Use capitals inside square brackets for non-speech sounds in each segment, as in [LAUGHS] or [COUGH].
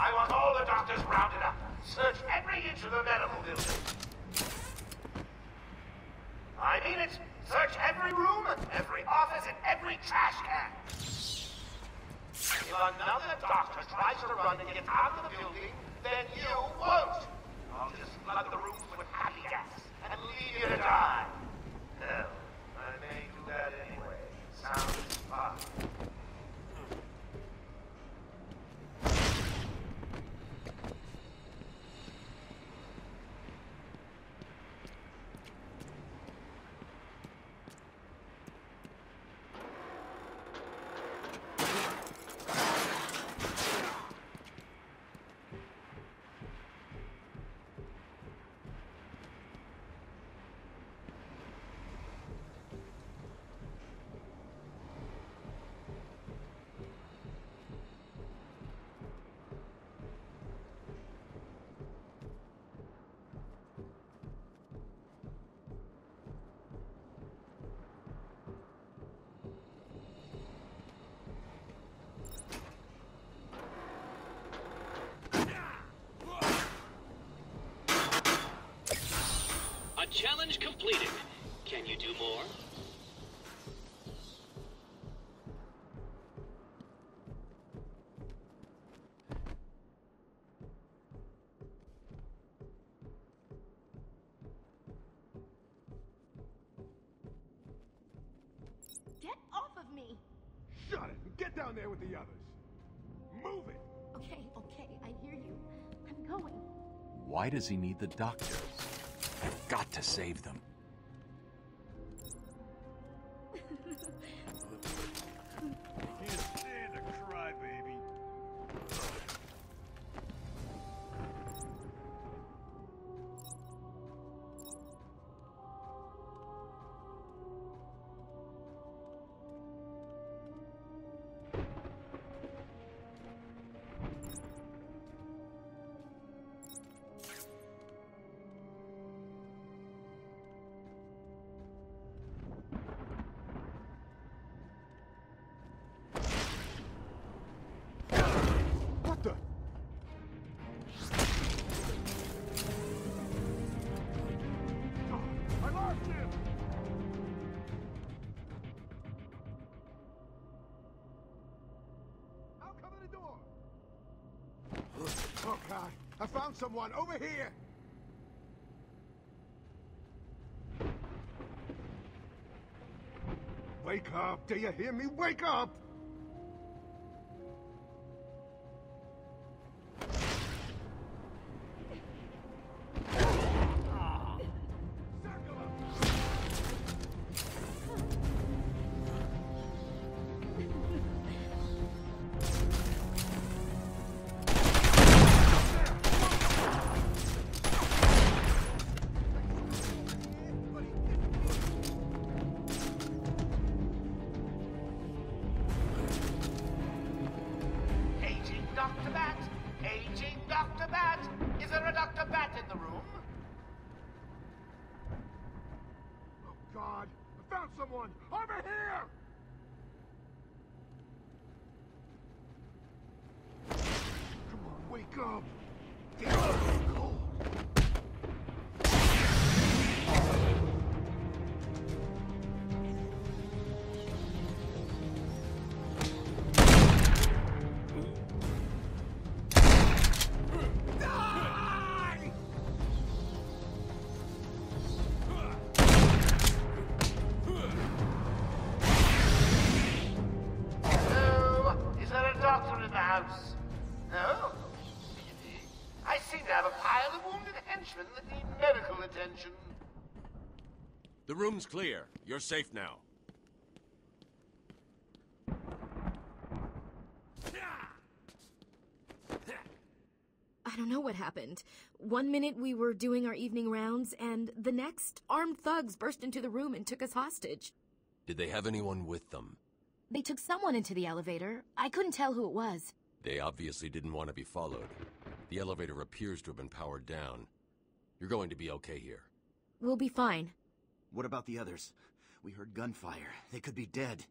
I want all the doctors rounded up. Search every inch of the medical building. I mean it. Search every room, every office, and every trash can. If another doctor tries to run and get out of the building, then you won't. I'll just flood the rooms with happy gas and leave you to die. Hell, I may do that anyway. Sounds fun. A challenge completed. Can you do more? Get off of me! Shut it get down there with the others. Move it. Okay, okay, I hear you. I'm going. Why does he need the doctors? To save them. Found someone over here! Wake up! Do you hear me? Wake up! The room's clear. You're safe now. I don't know what happened. One minute we were doing our evening rounds, and the next, armed thugs burst into the room and took us hostage. Did they have anyone with them? They took someone into the elevator. I couldn't tell who it was. They obviously didn't want to be followed. The elevator appears to have been powered down. You're going to be okay here. We'll be fine. What about the others? We heard gunfire. They could be dead.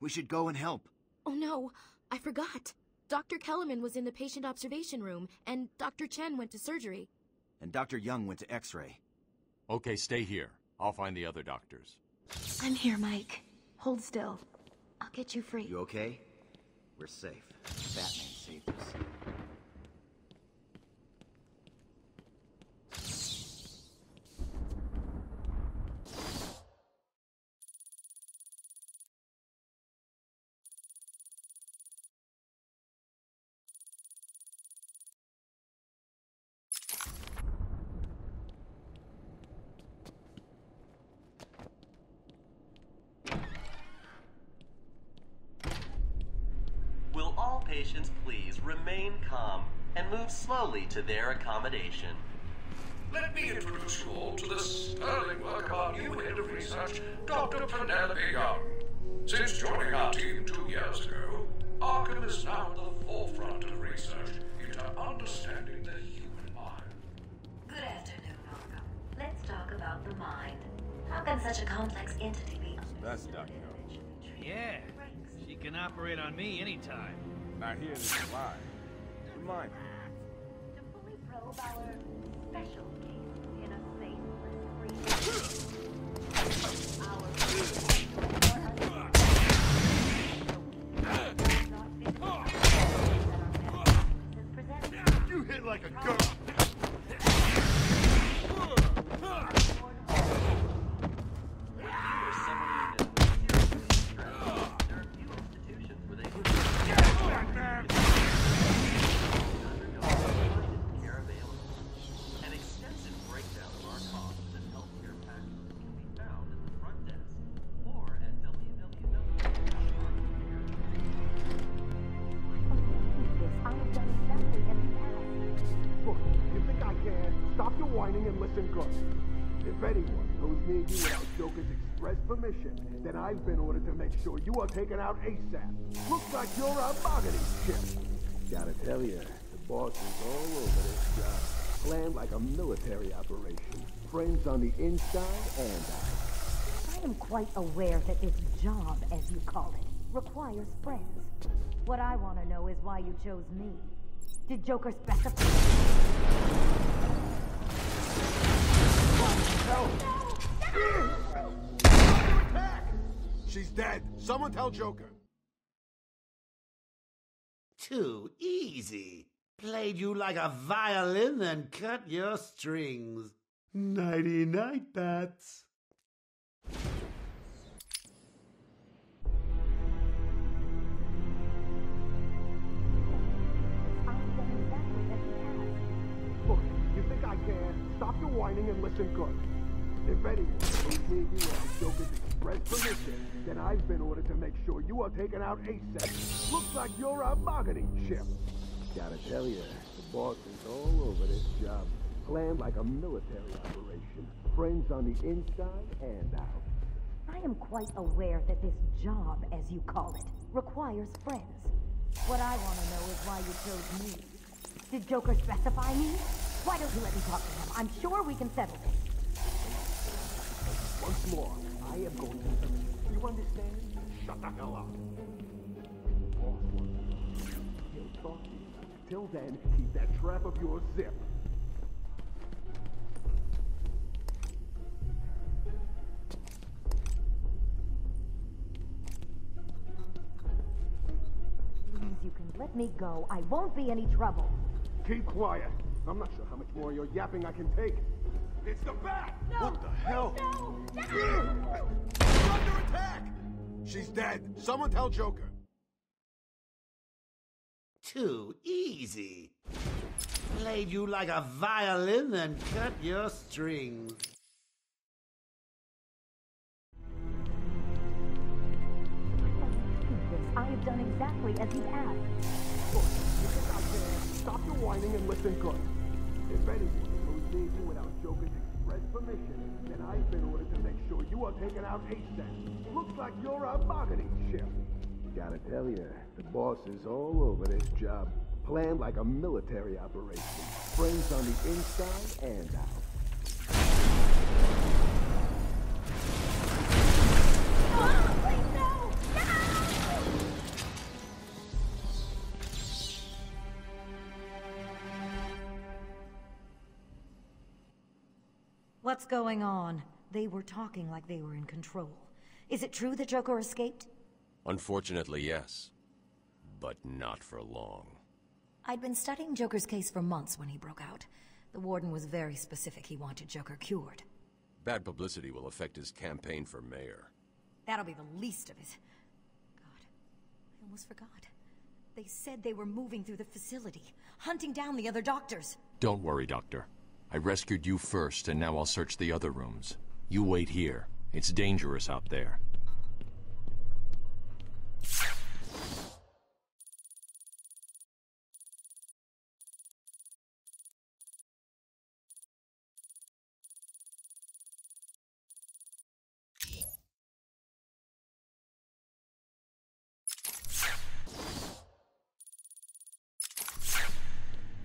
We should go and help. Oh no, I forgot. Dr. Kellerman was in the patient observation room, and Dr. Chen went to surgery. And Dr. Young went to X-ray. Okay, stay here. I'll find the other doctors. I'm here, Mike. Hold still. I'll get you free. You okay? We're safe. Batman saved us. Patients please remain calm and move slowly to their accommodation? Let me introduce you all to the sterling work of our new head of research, Dr. Penelope Young. Since joining our team two years ago, Arkham is now at the forefront of research into understanding the human mind. Good afternoon, Arkham. Let's talk about the mind. How can such a complex entity be? That's Dr. Yeah, she can operate on me anytime. Not here this lie. Remind me. To fully probe our special near you without Joker's express permission, then I've been ordered to make sure you are taken out ASAP. Looks like you're a bargaining chip. Gotta tell you, the boss is all over this job. Planned like a military operation. Friends on the inside and out. I am quite aware that this job, as you call it, requires friends. What I want to know is why you chose me. Did Joker specify? She's dead. Someone tell Joker. Too easy. Played you like a violin and cut your strings. Nighty night, bats. Look, you think I can? Stop your whining and listen good. If anyone goes near you without Joker's express permission, then I've been ordered to make sure you are taken out ASAP. Looks like you're a bargaining chip. Gotta tell you, the boss is all over this job. Planned like a military operation. Friends on the inside and out. I am quite aware that this job, as you call it, requires friends. What I want to know is why you chose me. Did Joker specify me? Why don't you let me talk to him? I'm sure we can settle this. Once more, I am going to... You You understand? Shut the hell up. Boss wants to- He'll talk to you. Till then, keep that trap of yours zipped. Please, you can let me go. I won't be any trouble. Keep quiet. I'm not sure how much more of your yapping I can take. It's the bat! what the hell? She's under attack! She's dead. Someone tell Joker. Too easy. Played you like a violin and cut your strings. I have done exactly as you asked. Look, you think I can? Stop your whining and listen good. If anyone goes you without Joker's express permission, then I've been ordered to make sure you are taken out ASAP. Looks like you're a bargaining chip. Gotta tell you, the boss is all over this job. Planned like a military operation. Friends on the inside and out. Ah! What's going on? They were talking like they were in control. Is it true that Joker escaped? Unfortunately, yes. But not for long. I'd been studying Joker's case for months when he broke out. The Warden was very specific he wanted Joker cured. Bad publicity will affect his campaign for mayor. That'll be the least of it. God, I almost forgot. They said they were moving through the facility, hunting down the other doctors. Don't worry, Doctor. I rescued you first, and now I'll search the other rooms. You wait here. It's dangerous out there.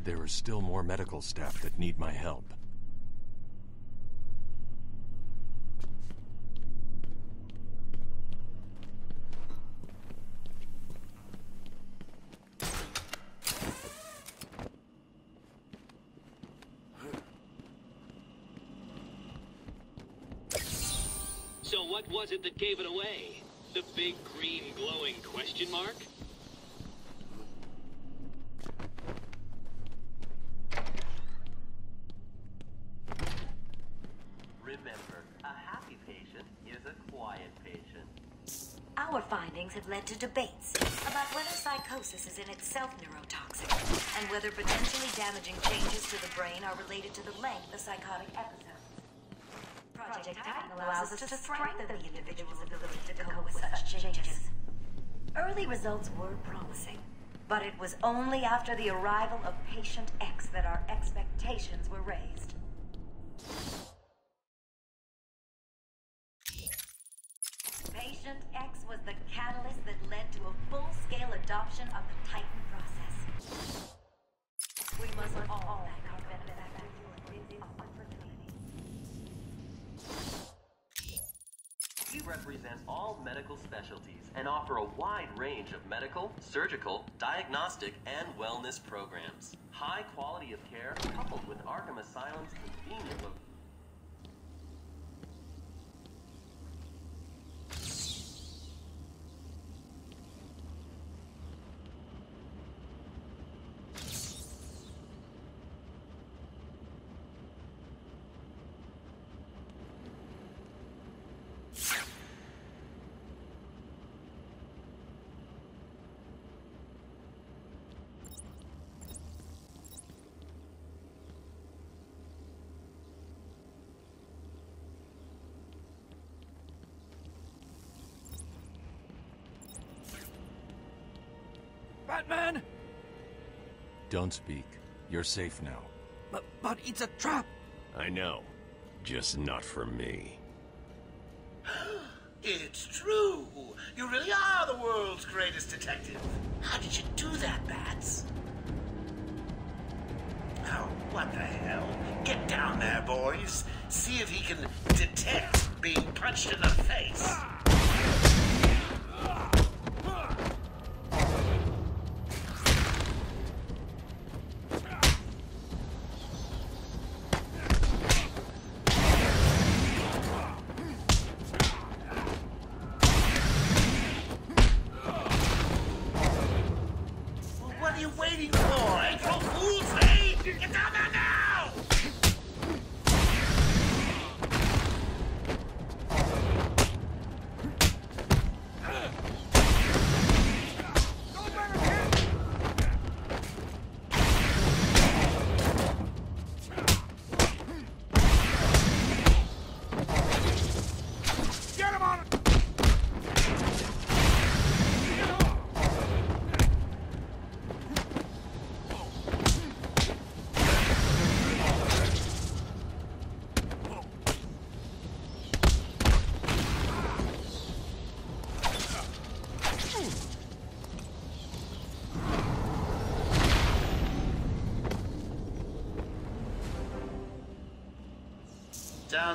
There are still more medical staff that need my help. So what was it that gave it away? The big green glowing question mark? Remember, a happy patient is a quiet patient. Our findings have led to debates about whether psychosis is in itself neurotoxic and whether potentially damaging changes to the brain are related to the length of psychotic episodes. Project Titan allows us to strengthen the individual's ability to cope with such changes. Early results were promising, but it was only after the arrival of Patient X that our expectations were raised. Patient X was the catalyst that led to a full-scale adoption of the Titan process. We must all thank our benefactor for this opportunity. We represent all medical specialties and offer a wide range of medical, surgical, diagnostic, and wellness programs. High quality of care coupled with Arkham Asylum's convenient lo- Batman! Don't speak. You're safe now. But, but it's a trap! I know. Just not for me. [GASPS] It's true. You really are the world's greatest detective. How did you do that, Bats? Oh, what the hell? Get down there, boys. See if he can detect being punched in the face. Well,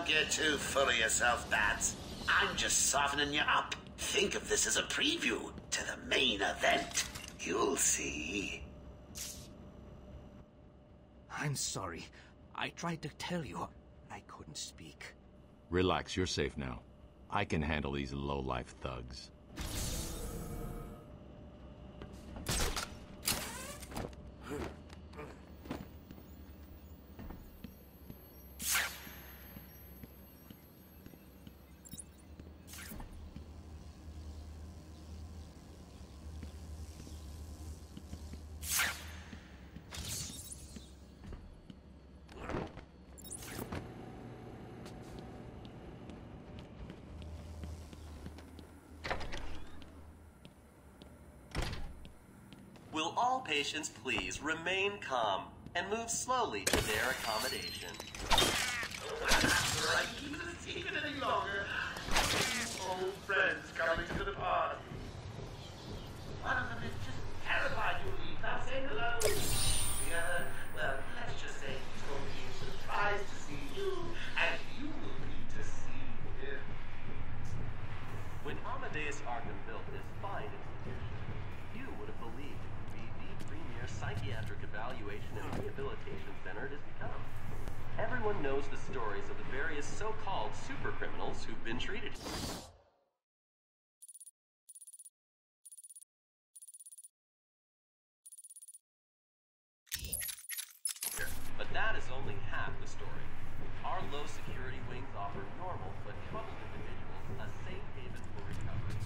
Don't get too full of yourself, Bats. I'm just softening you up. Think of this as a preview to the main event. You'll see. I'm sorry. I tried to tell you. I couldn't speak. Relax, you're safe now. I can handle these low-life thugs. Will all patients please remain calm and move slowly to their accommodation? A secret any longer. Old friends coming to the party. One of them is just terrified you'll leave without saying hello. The other, well, let's just say he's going to be surprised to see you, and you will be to see him. When Amadeus Arkham built this fine institution, you would have believed it would be the premier psychiatric evaluation and rehabilitation center it has become. Everyone knows the stories of the various so-called super criminals who've been treated. But that is only half the story. Our low security wings offer normal but troubled individuals a safe haven for recovery.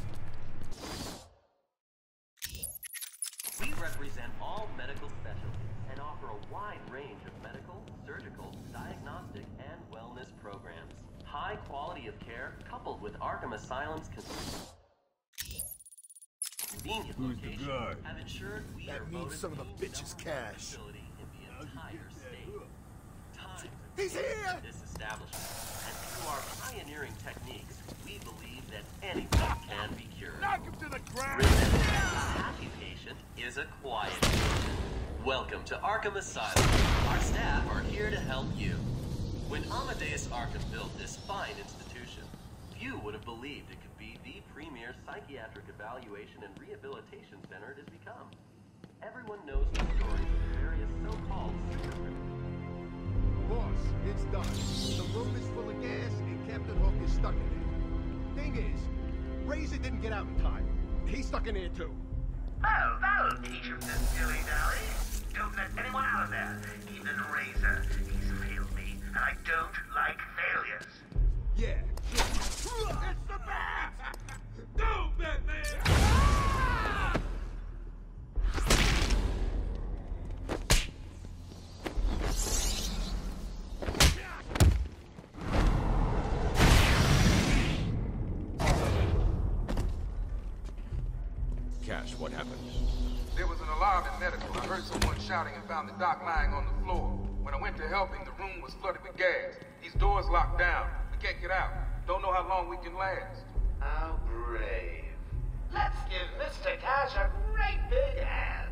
We represent all medical specialties and offer a wide range of medical, surgical, diagnostic. High quality of care coupled with Arkham Asylum's con- convenient Who's the location guy? have ensured we are That means voted some of the the bitch's cash. facility in the entire state. Time He's here! this establishment, and through our pioneering techniques, we believe that anything can be cured. Knock him to the ground! Remember, a happy patient is a quiet patient. Welcome to Arkham Asylum. Our staff are here to help you. When Amadeus Arkham built this fine institution, few would have believed it could be the premier psychiatric evaluation and rehabilitation center it has become. Everyone knows the stories of the various so-called super. Boss, it's done. The room is full of gas and Captain Hook is stuck in there. Thing is, Razor didn't get out in time. He's stuck in there too. Oh, that'll teach him to dilly-dally. Don't let anyone out of there, even Razor. Don't like long we can last. How brave. Let's give Mr. Cash a great big hand.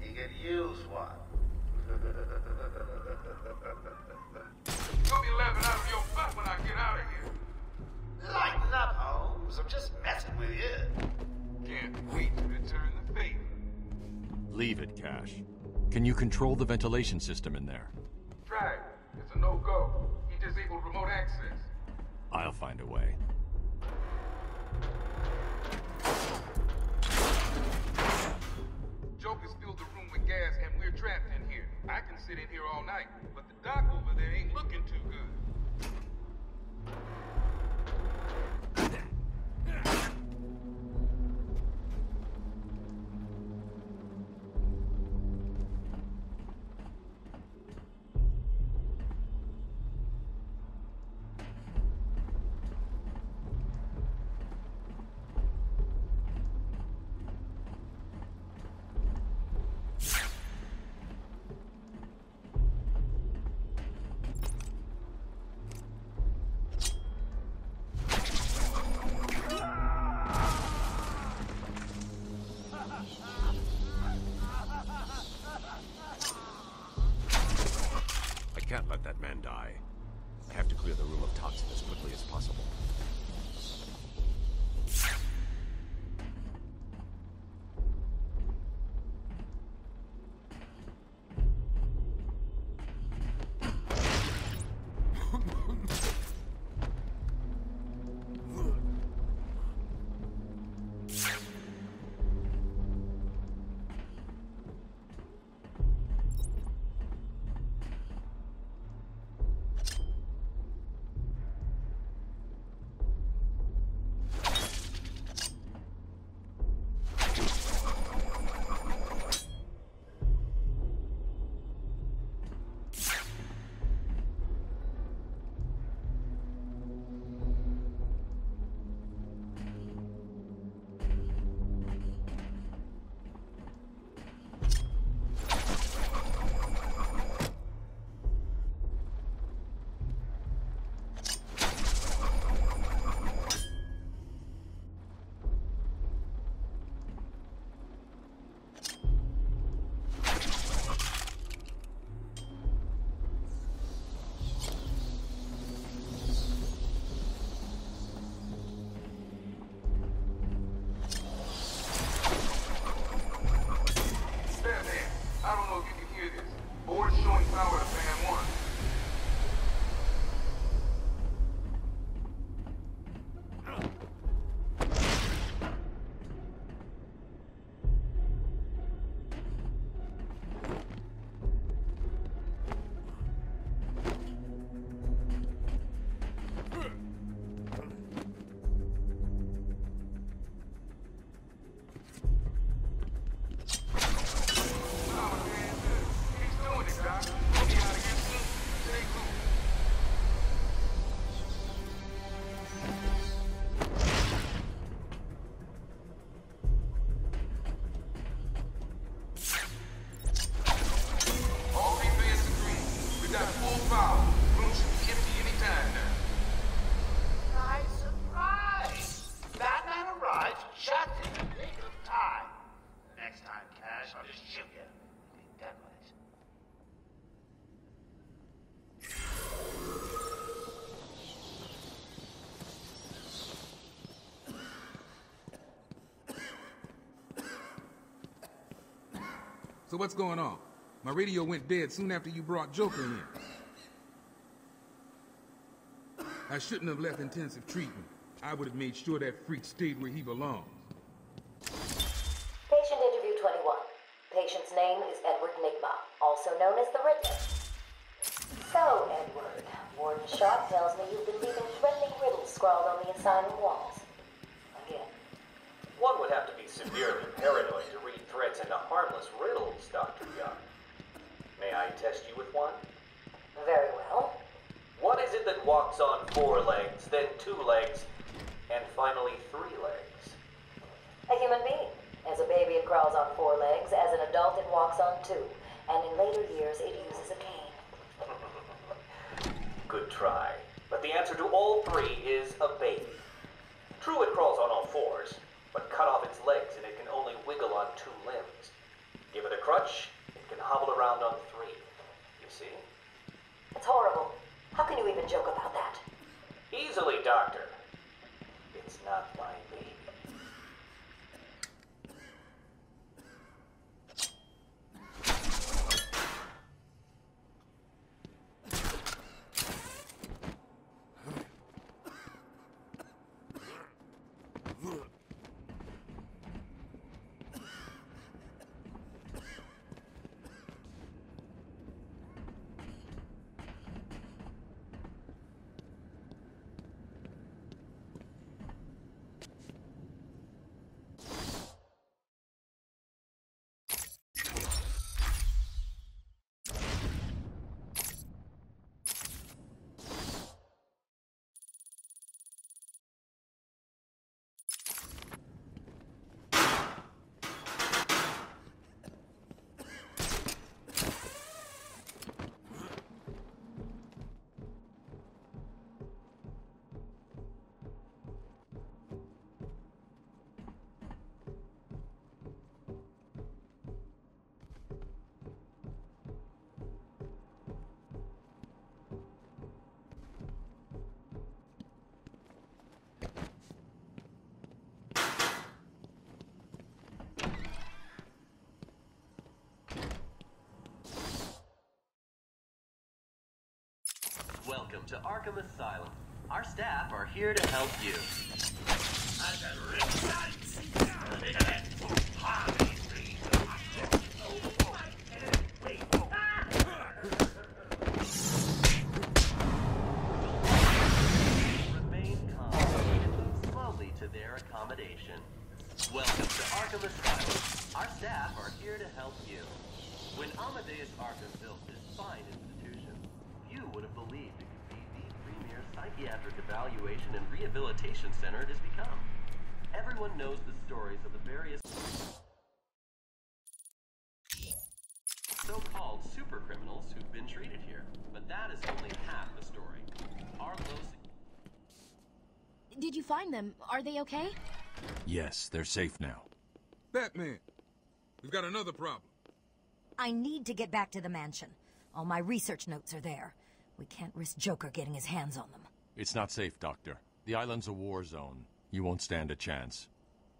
He could use one. You'll be laughing out of your butt when I get out of here. Lighten up, Holmes. I'm just messing with you. Can't wait to return the favor. Leave it, Cash. Can you control the ventilation system in there? Try it. It's a no-go. He disabled remote access. I'll find a way. Joker's filled the room with gas and we're trapped in here. I can sit in here all night, but the doc over there ain't looking too good. I can't let that man die. I have to clear the room of toxin as quickly as possible. So what's going on? My radio went dead soon after you brought Joker in. I shouldn't have left intensive treatment. I would have made sure that freak stayed where he belongs. Patient interview 21. Patient's name is Edward Nigma, also known as the Riddler. So, Edward, Warden Sharp tells me you've been leaving threatening riddles scrawled on the asylum walls. Again. One would have to be severely paranoid to read threats into harmless riddles, Dr. Young. May I test you with one? Very well. What is it that walks on four legs, then two legs, and finally three legs? A human being. As a baby, it crawls on four legs. As an adult, it walks on two. And in later years, it uses a cane. [LAUGHS] Good try. But the answer to all three is a baby. True, it crawls on all fours, but cut off its legs and it can only wiggle on two limbs. Give it a crutch, Welcome to Arkham Asylum. Our staff are here to help you. Remain calm and move slowly to their accommodation. Welcome to Arkham Asylum. Our staff are here to help you. When Amadeus Arkham built this fine institution, few would have believed psychiatric evaluation and rehabilitation center it has become. Everyone knows the stories of the various so-called super criminals who've been treated here, but that is only half the story. Our low Did you find them? Are they okay? Yes, they're safe now. Batman, we've got another problem. I need to get back to the mansion. All my research notes are there. We can't risk Joker getting his hands on them. It's not safe, Doctor. The island's a war zone. You won't stand a chance.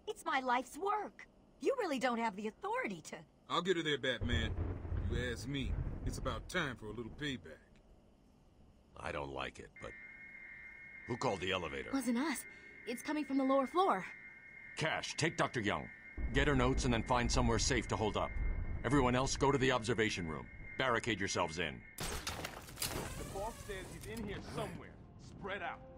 It's my life's work. You really don't have the authority to... I'll get her there, Batman. You ask me. It's about time for a little payback. I don't like it, but... Who called the elevator? Wasn't us. It's coming from the lower floor. Cash, take Dr. Young. Get her notes and then find somewhere safe to hold up. Everyone else, go to the observation room. Barricade yourselves in. The boss says he's in here somewhere. Spread out.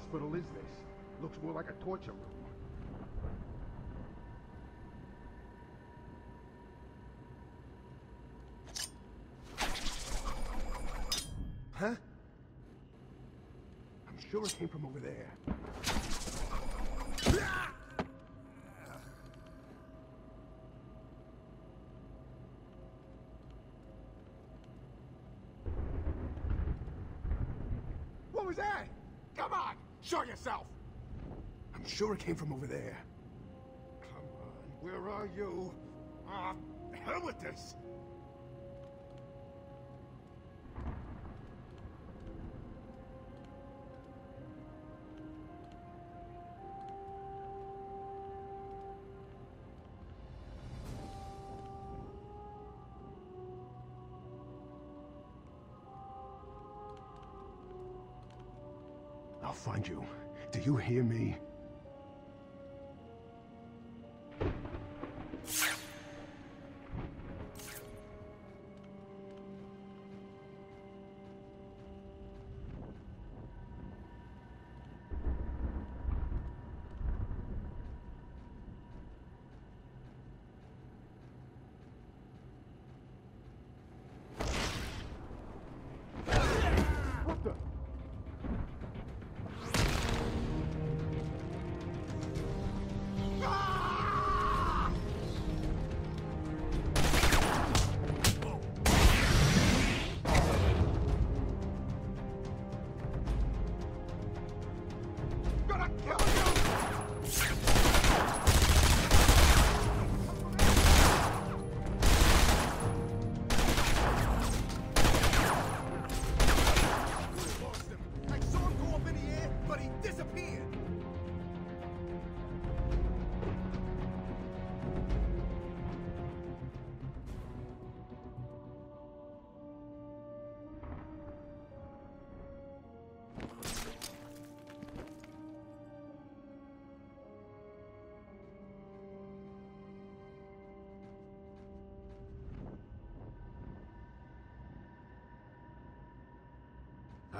Hospital is this? Looks more like a torture room. Huh? I'm sure it came from over there. What was that? Show yourself. I'm sure it came from over there. Come on, where are you? Ah, hell with this. I'll find you. Do you hear me?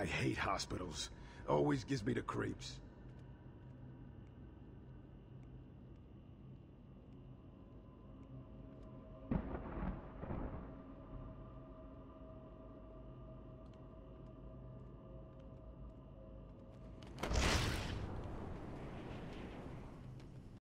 I hate hospitals. Always gives me the creeps.